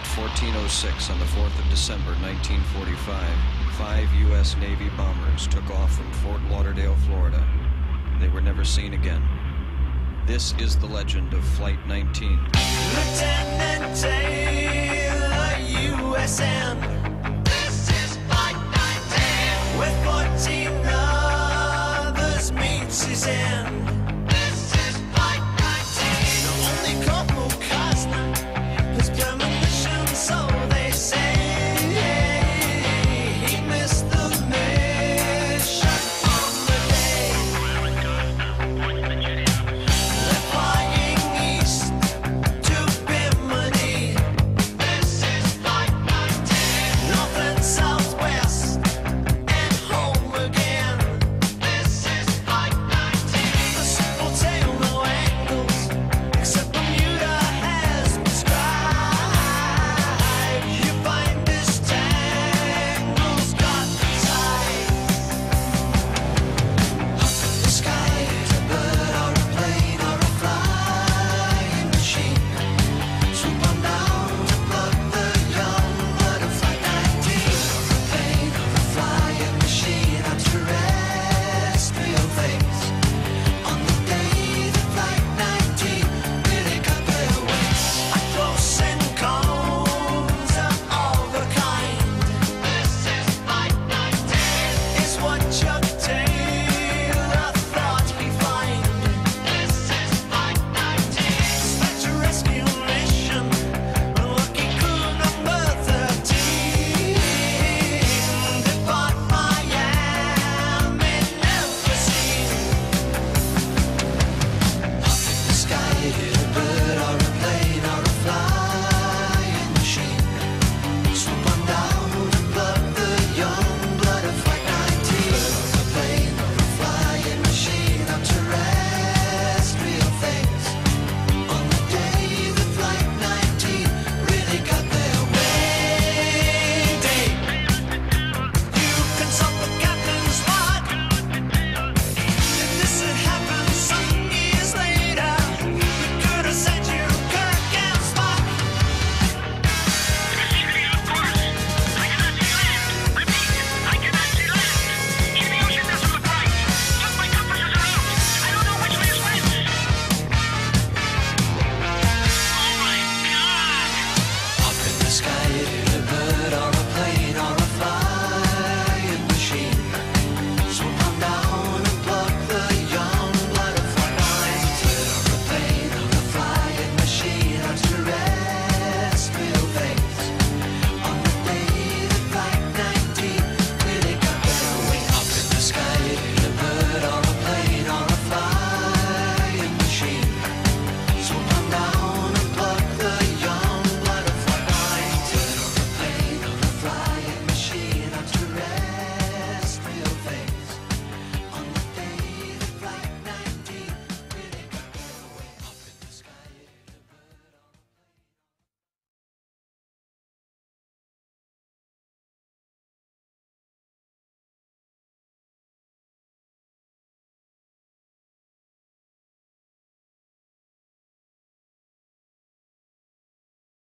at 1406 on the 4th of December 1945, five U.S. Navy bombers took off from Fort Lauderdale, Florida. They were never seen again. This is the legend of Flight 19. Lieutenant Taylor, USN.